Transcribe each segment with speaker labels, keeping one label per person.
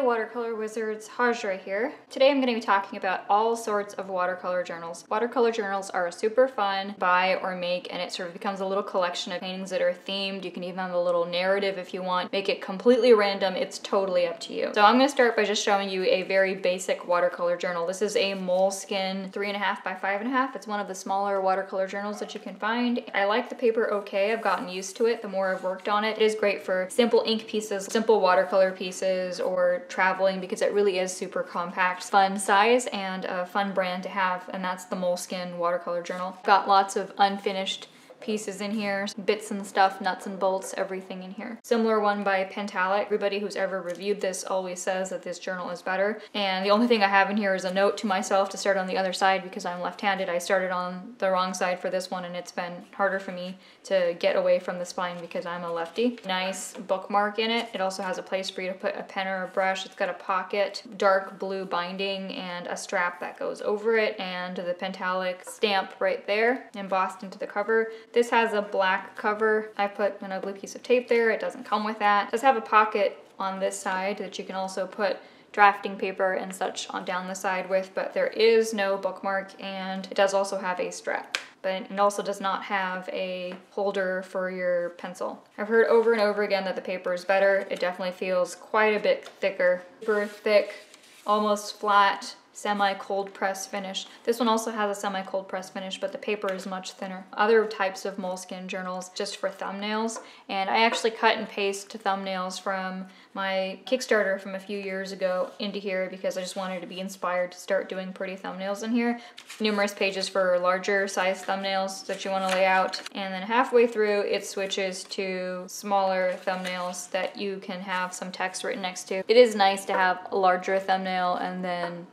Speaker 1: Watercolor wizards, Hajra here. Today I'm going to be talking about all sorts of watercolor journals. Watercolor journals are a super fun buy or make and it sort of becomes a little collection of paintings that are themed. You can even have a little narrative if you want. Make it completely random, it's totally up to you. So I'm going to start by just showing you a very basic watercolor journal. This is a Moleskine 3.5 by 5.5. It's one of the smaller watercolor journals that you can find. I like the paper okay, I've gotten used to it the more I've worked on it. It is great for simple ink pieces, simple watercolor pieces, or traveling because it really is super compact, fun size, and a fun brand to have, and that's the Moleskine watercolor journal. Got lots of unfinished pieces in here, bits and stuff, nuts and bolts, everything in here. Similar one by Pentalic. Everybody who's ever reviewed this always says that this journal is better. And the only thing I have in here is a note to myself to start on the other side because I'm left-handed. I started on the wrong side for this one and it's been harder for me to get away from the spine because I'm a lefty. Nice bookmark in it. It also has a place for you to put a pen or a brush. It's got a pocket, dark blue binding, and a strap that goes over it, and the Pentalic stamp right there embossed into the cover. This has a black cover. I put an ugly piece of tape there. It doesn't come with that. It does have a pocket on this side that you can also put drafting paper and such on down the side with, but there is no bookmark and it does also have a strap but it also does not have a holder for your pencil. I've heard over and over again that the paper is better. It definitely feels quite a bit thicker. Super thick, almost flat, semi-cold press finish. This one also has a semi-cold press finish, but the paper is much thinner. Other types of Moleskine journals just for thumbnails, and I actually cut and paste thumbnails from my Kickstarter from a few years ago into here because I just wanted to be inspired to start doing pretty thumbnails in here. Numerous pages for larger size thumbnails that you want to lay out, and then halfway through it switches to smaller thumbnails that you can have some text written next to. It is nice to have a larger thumbnail and then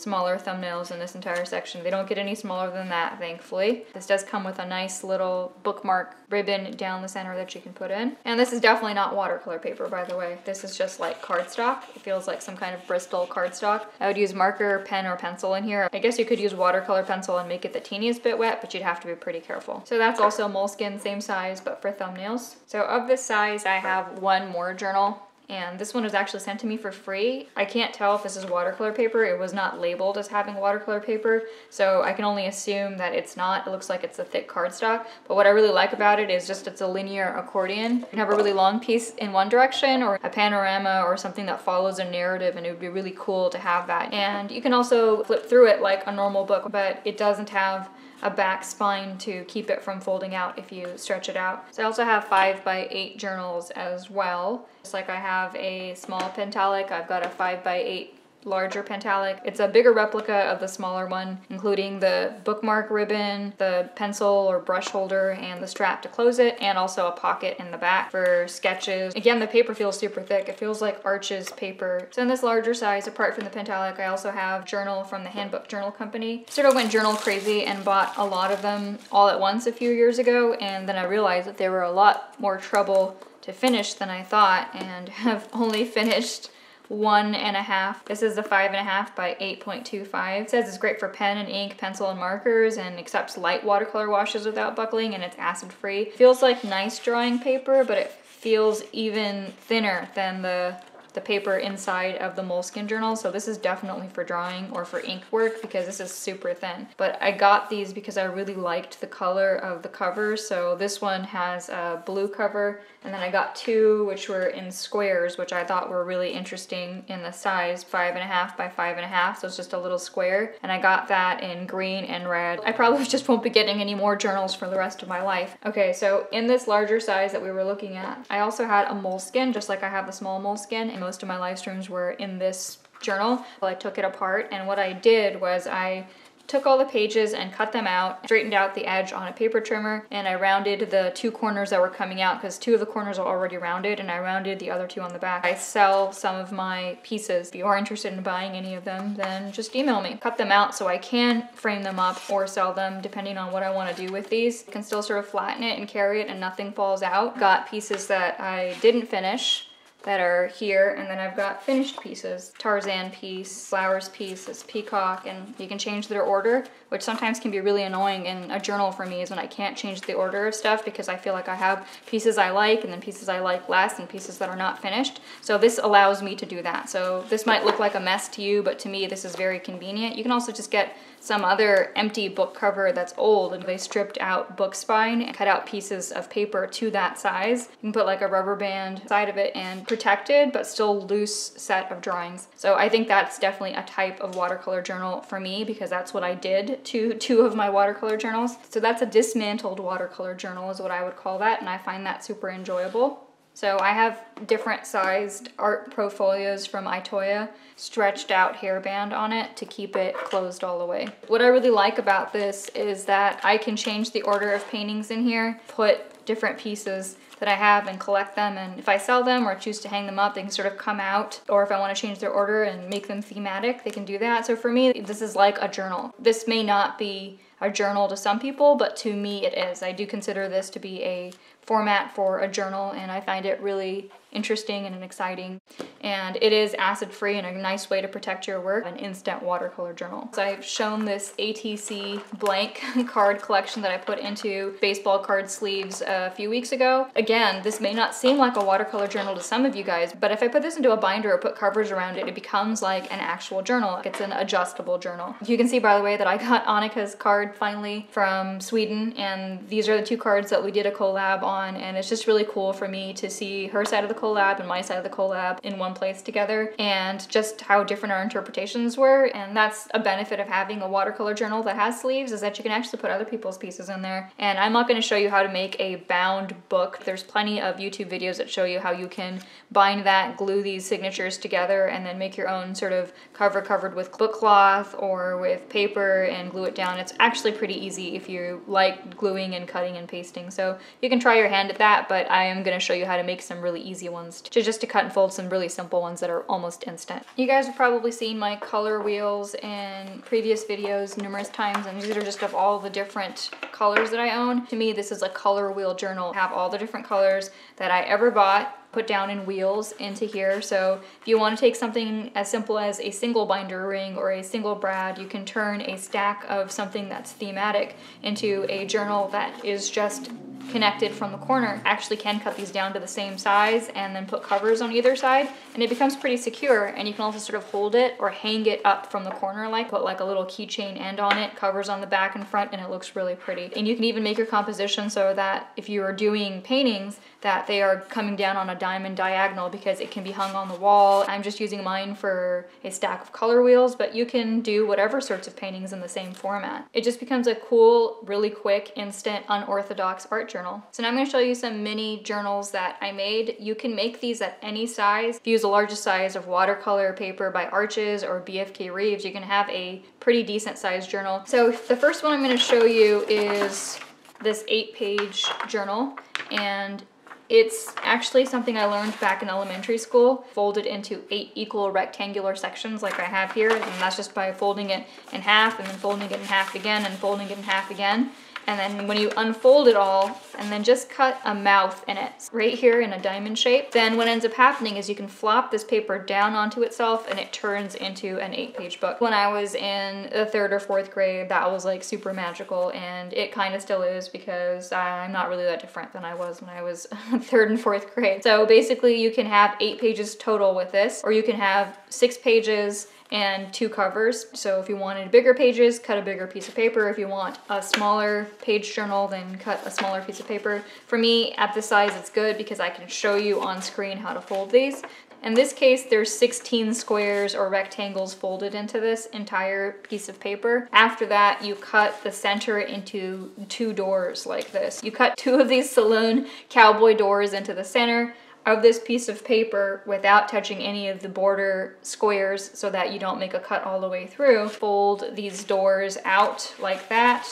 Speaker 1: smaller thumbnails in this entire section. They don't get any smaller than that, thankfully. This does come with a nice little bookmark ribbon down the center that you can put in. And this is definitely not watercolor paper, by the way. This is just like cardstock. It feels like some kind of Bristol cardstock. I would use marker, pen, or pencil in here. I guess you could use watercolor pencil and make it the teeniest bit wet, but you'd have to be pretty careful. So that's also Moleskine, same size, but for thumbnails. So of this size, I have one more journal and this one was actually sent to me for free. I can't tell if this is watercolor paper. It was not labeled as having watercolor paper, so I can only assume that it's not. It looks like it's a thick cardstock, but what I really like about it is just it's a linear accordion. You can have a really long piece in one direction or a panorama or something that follows a narrative and it would be really cool to have that. And you can also flip through it like a normal book, but it doesn't have a back spine to keep it from folding out if you stretch it out. So I also have five by eight journals as well. Just like I have a small Pentalic, I've got a five by eight larger Pentalic. It's a bigger replica of the smaller one, including the bookmark ribbon, the pencil or brush holder, and the strap to close it, and also a pocket in the back for sketches. Again, the paper feels super thick. It feels like Arches paper. So in this larger size, apart from the Pentalic, I also have journal from the Handbook Journal Company. Sort of went journal crazy and bought a lot of them all at once a few years ago, and then I realized that they were a lot more trouble to finish than I thought, and have only finished one and a half. This is a five and a half by 8.25. It says it's great for pen and ink, pencil and markers, and accepts light watercolor washes without buckling, and it's acid free. Feels like nice drawing paper, but it feels even thinner than the the paper inside of the Moleskine journal. So this is definitely for drawing or for ink work because this is super thin. But I got these because I really liked the color of the cover. So this one has a blue cover and then I got two which were in squares which I thought were really interesting in the size five and a half by five and a half so it's just a little square and I got that in green and red. I probably just won't be getting any more journals for the rest of my life. Okay so in this larger size that we were looking at I also had a Moleskine just like I have the small Moleskine most of my live streams were in this journal. I took it apart and what I did was I took all the pages and cut them out, straightened out the edge on a paper trimmer, and I rounded the two corners that were coming out because two of the corners are already rounded and I rounded the other two on the back. I sell some of my pieces. If you are interested in buying any of them, then just email me. Cut them out so I can frame them up or sell them depending on what I want to do with these. I can still sort of flatten it and carry it and nothing falls out. Got pieces that I didn't finish that are here and then I've got finished pieces. Tarzan piece, flowers piece, this peacock and you can change their order which sometimes can be really annoying in a journal for me is when I can't change the order of stuff because I feel like I have pieces I like and then pieces I like less and pieces that are not finished. So this allows me to do that. So this might look like a mess to you but to me this is very convenient. You can also just get some other empty book cover that's old and they stripped out book spine and cut out pieces of paper to that size. You can put like a rubber band side of it and protected but still loose set of drawings. So I think that's definitely a type of watercolor journal for me because that's what I did to two of my watercolor journals. So that's a dismantled watercolor journal is what I would call that and I find that super enjoyable. So I have different sized art portfolios from Itoya stretched out hairband on it to keep it closed all the way. What I really like about this is that I can change the order of paintings in here, put different pieces that I have and collect them and if I sell them or choose to hang them up they can sort of come out or if I want to change their order and make them thematic they can do that. So for me this is like a journal. This may not be a journal to some people but to me it is. I do consider this to be a format for a journal and I find it really interesting and exciting. And it is acid free and a nice way to protect your work, an instant watercolor journal. So I've shown this ATC blank card collection that I put into baseball card sleeves a few weeks ago. Again, this may not seem like a watercolor journal to some of you guys, but if I put this into a binder or put covers around it, it becomes like an actual journal. It's an adjustable journal. You can see by the way that I got Annika's card finally from Sweden and these are the two cards that we did a collab on and it's just really cool for me to see her side of the collab and my side of the collab in one place together and just how different our interpretations were. And that's a benefit of having a watercolor journal that has sleeves is that you can actually put other people's pieces in there. And I'm not gonna show you how to make a bound book. There's plenty of YouTube videos that show you how you can bind that, glue these signatures together, and then make your own sort of cover covered with book cloth or with paper and glue it down. It's actually pretty easy if you like gluing and cutting and pasting. So you can try your hand at that, but I am gonna show you how to make some really easy ones to just to cut and fold some really simple ones that are almost instant. You guys have probably seen my color wheels in previous videos numerous times and these are just of all the different colors that I own. To me, this is a color wheel journal. I have all the different colors that I ever bought put down in wheels into here. So if you want to take something as simple as a single binder ring or a single brad, you can turn a stack of something that's thematic into a journal that is just connected from the corner actually can cut these down to the same size and then put covers on either side and it becomes pretty secure and you can also sort of hold it or hang it up from the corner like put like a little keychain end on it covers on the back and front and it looks really pretty and you can even make your composition so that if you are doing paintings that they are coming down on a diamond diagonal because it can be hung on the wall. I'm just using mine for a stack of color wheels, but you can do whatever sorts of paintings in the same format. It just becomes a cool, really quick, instant, unorthodox art journal. So now I'm gonna show you some mini journals that I made. You can make these at any size. If you use the largest size of watercolor paper by Arches or BFK Rives, you can have a pretty decent sized journal. So the first one I'm gonna show you is this eight page journal and it's actually something I learned back in elementary school, folded into eight equal rectangular sections like I have here, and that's just by folding it in half and then folding it in half again and folding it in half again. And then when you unfold it all and then just cut a mouth in it right here in a diamond shape, then what ends up happening is you can flop this paper down onto itself and it turns into an eight page book. When I was in the third or fourth grade, that was like super magical and it kind of still is because I'm not really that different than I was when I was third and fourth grade. So basically you can have eight pages total with this or you can have six pages and two covers. So if you wanted bigger pages, cut a bigger piece of paper. If you want a smaller page journal, then cut a smaller piece of paper. For me, at this size, it's good because I can show you on screen how to fold these. In this case, there's 16 squares or rectangles folded into this entire piece of paper. After that, you cut the center into two doors like this. You cut two of these saloon cowboy doors into the center, of this piece of paper without touching any of the border squares so that you don't make a cut all the way through. Fold these doors out like that.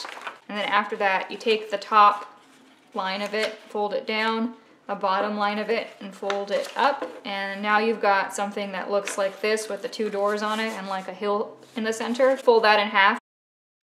Speaker 1: And then after that, you take the top line of it, fold it down, the bottom line of it, and fold it up. And now you've got something that looks like this with the two doors on it and like a hill in the center. Fold that in half.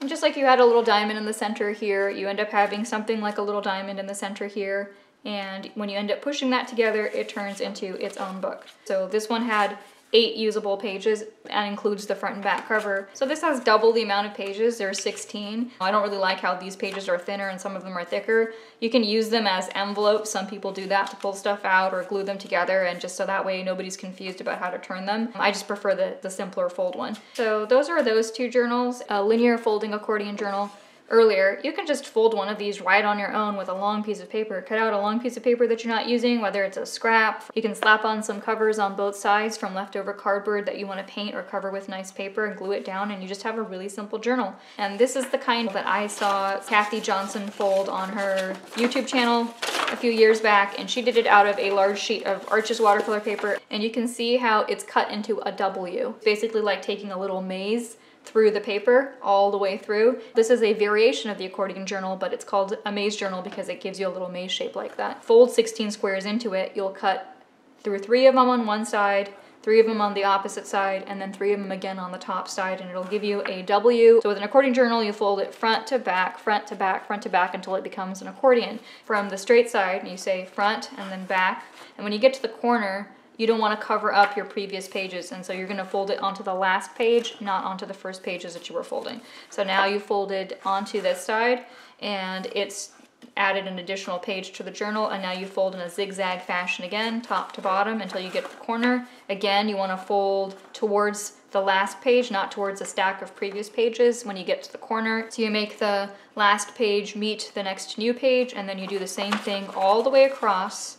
Speaker 1: And just like you had a little diamond in the center here, you end up having something like a little diamond in the center here And when you end up pushing that together, it turns into its own book. So this one had eight usable pages and includes the front and back cover. So this has double the amount of pages, there's 16. I don't really like how these pages are thinner and some of them are thicker. You can use them as envelopes, some people do that to pull stuff out or glue them together and just so that way nobody's confused about how to turn them. I just prefer the, the simpler fold one. So those are those two journals, a linear folding accordion journal earlier, you can just fold one of these right on your own with a long piece of paper. Cut out a long piece of paper that you're not using, whether it's a scrap. You can slap on some covers on both sides from leftover cardboard that you want to paint or cover with nice paper and glue it down and you just have a really simple journal. And this is the kind that I saw Cathy Johnson fold on her YouTube channel a few years back and she did it out of a large sheet of Arches watercolor paper and you can see how it's cut into a W. Basically like taking a little maze through the paper all the way through. This is a variation of the accordion journal, but it's called a maze journal because it gives you a little maze shape like that. Fold 16 squares into it, you'll cut through three of them on one side, three of them on the opposite side, and then three of them again on the top side, and it'll give you a W. So with an accordion journal, you fold it front to back, front to back, front to back until it becomes an accordion. From the straight side, you say front and then back, and when you get to the corner, you don't want to cover up your previous pages and so you're going to fold it onto the last page not onto the first pages that you were folding. So now you folded onto this side and it's added an additional page to the journal and now you fold in a zigzag fashion again top to bottom until you get to the corner. Again you want to fold towards the last page not towards a stack of previous pages when you get to the corner. So you make the last page meet the next new page and then you do the same thing all the way across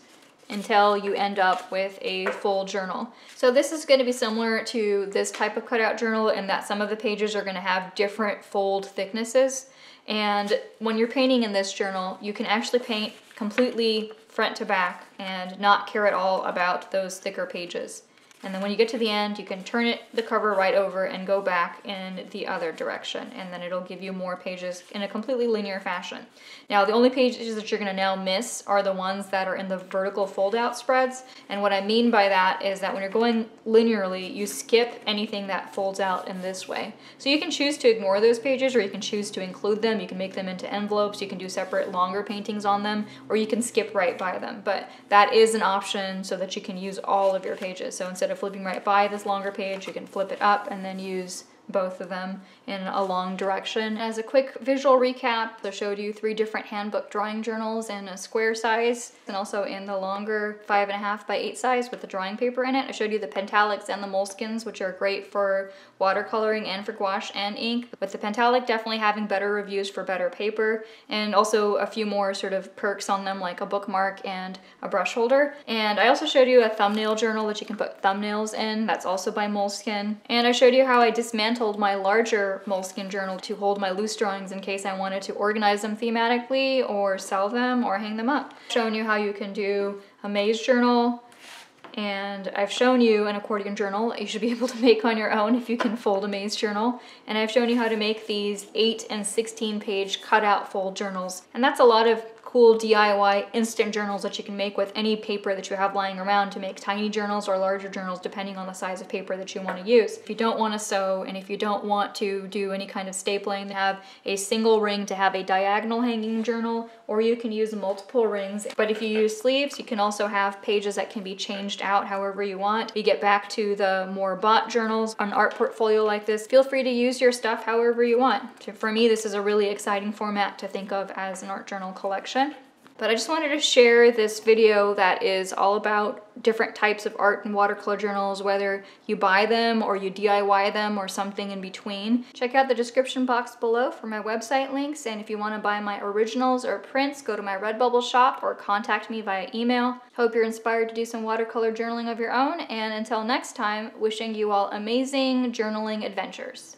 Speaker 1: until you end up with a full journal. So this is going to be similar to this type of cutout journal in that some of the pages are going to have different fold thicknesses. And when you're painting in this journal, you can actually paint completely front to back and not care at all about those thicker pages. And then when you get to the end, you can turn it the cover right over and go back in the other direction. And then it'll give you more pages in a completely linear fashion. Now, the only pages that you're gonna now miss are the ones that are in the vertical fold out spreads. And what I mean by that is that when you're going linearly, you skip anything that folds out in this way. So you can choose to ignore those pages or you can choose to include them. You can make them into envelopes. You can do separate longer paintings on them, or you can skip right by them. But that is an option so that you can use all of your pages. So instead instead flipping right by this longer page, you can flip it up and then use both of them in a long direction. As a quick visual recap, I showed you three different handbook drawing journals in a square size and also in the longer five and a half by eight size with the drawing paper in it. I showed you the Pentalics and the Moleskines, which are great for watercoloring and for gouache and ink. With the Pentalic definitely having better reviews for better paper and also a few more sort of perks on them like a bookmark and a brush holder. And I also showed you a thumbnail journal that you can put thumbnails in. That's also by Moleskine. And I showed you how I dismantled my larger Moleskine journal to hold my loose drawings in case I wanted to organize them thematically or sell them or hang them up. I've shown you how you can do a maze journal and I've shown you an accordion journal that you should be able to make on your own if you can fold a maze journal. And I've shown you how to make these 8 and 16 page cutout fold journals. And that's a lot of cool DIY instant journals that you can make with any paper that you have lying around to make tiny journals or larger journals depending on the size of paper that you want to use. If you don't want to sew and if you don't want to do any kind of stapling, have a single ring to have a diagonal hanging journal or you can use multiple rings. But if you use sleeves, you can also have pages that can be changed out however you want. You get back to the more bought journals, an art portfolio like this, feel free to use your stuff however you want. For me, this is a really exciting format to think of as an art journal collection. But I just wanted to share this video that is all about different types of art and watercolor journals, whether you buy them or you DIY them or something in between. Check out the description box below for my website links, and if you want to buy my originals or prints, go to my Redbubble shop or contact me via email. Hope you're inspired to do some watercolor journaling of your own, and until next time, wishing you all amazing journaling adventures.